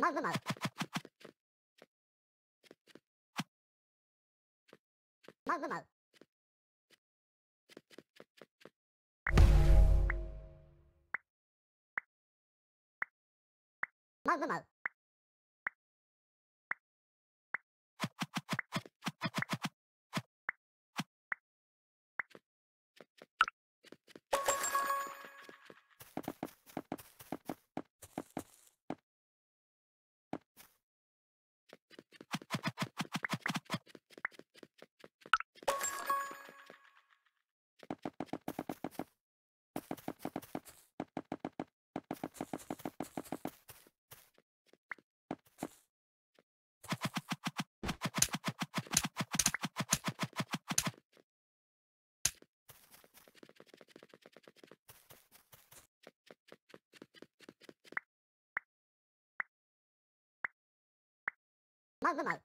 mơ với mờ mơ với mờ mơ với mờ まずまう。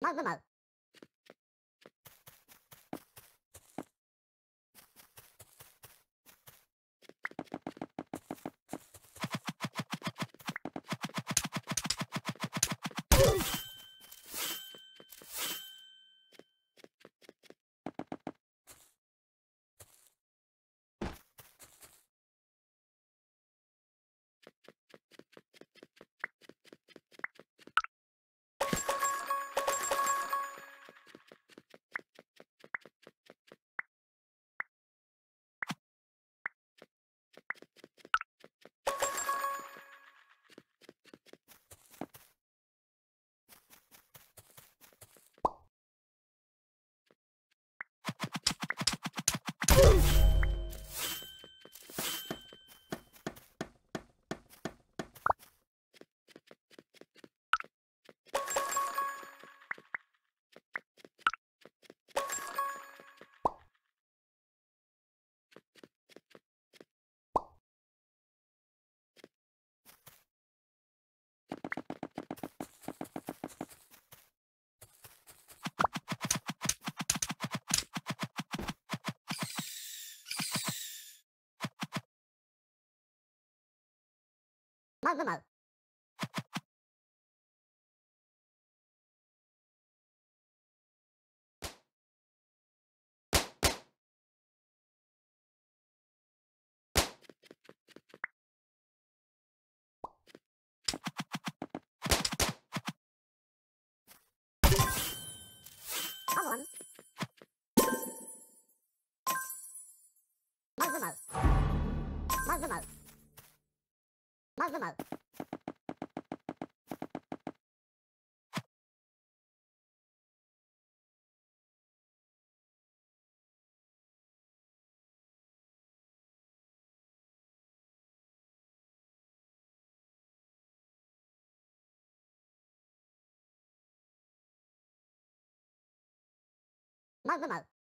まずまう。hơn cơ mà one. Mug them out. Mug them out. まずまう。まずまう。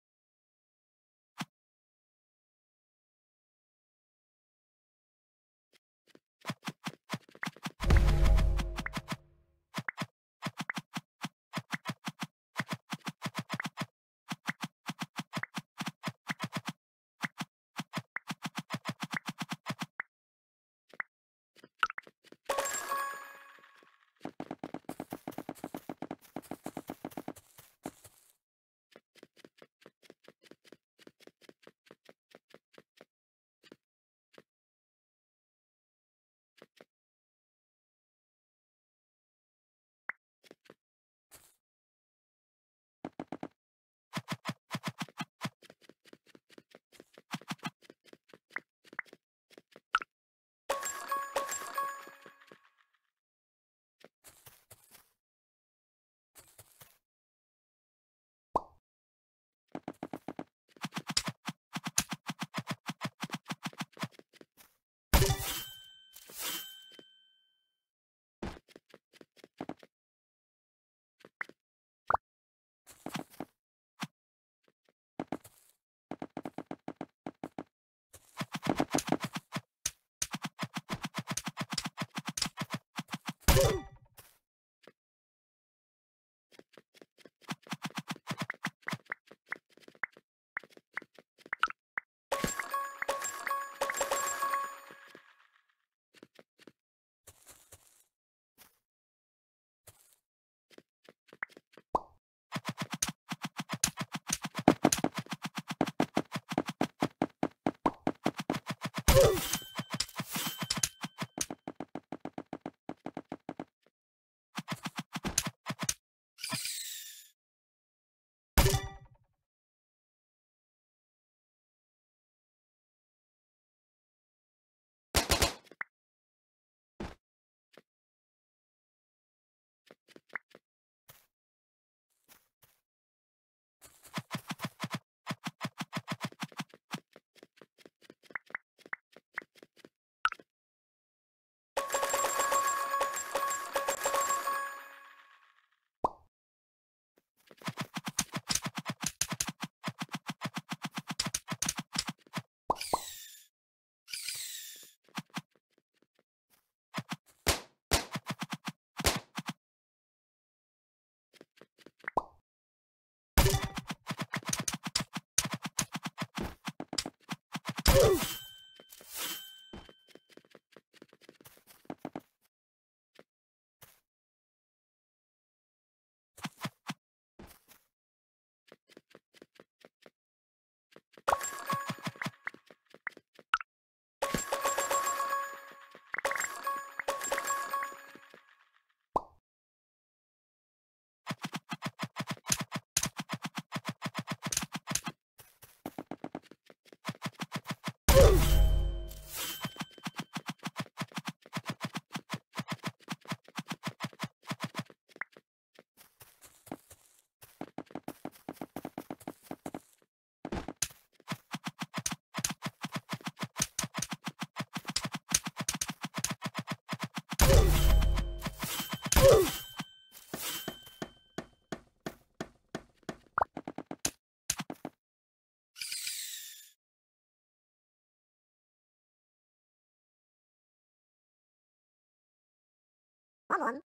problem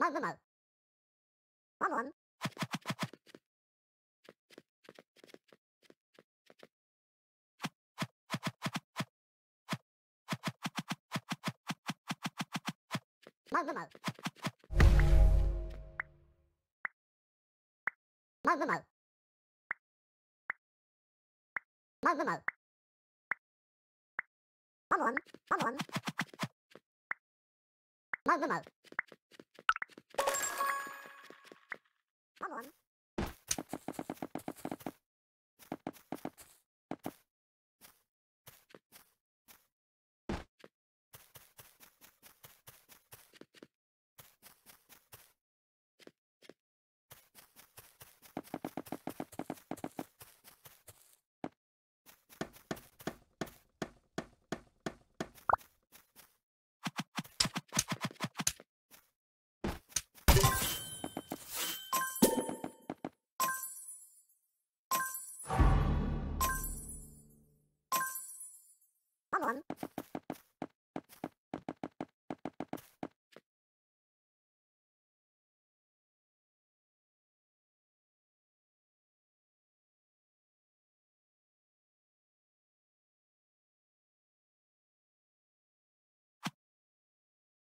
Mal, mal, mal. Mal on. Mal, mal, mal. Mal, mal, mal. Mal, mal, mal. Mal on, mal on. Mal, mal, mal. one.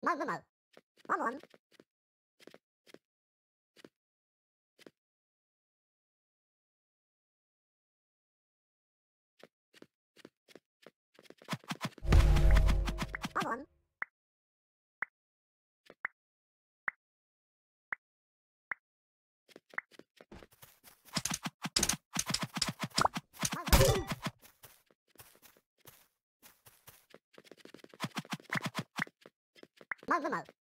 Mo, mo, mo. One, one. of the mouth.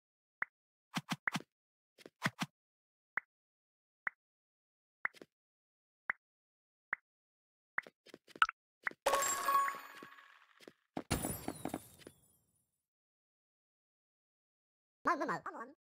Sandım abi. Aman.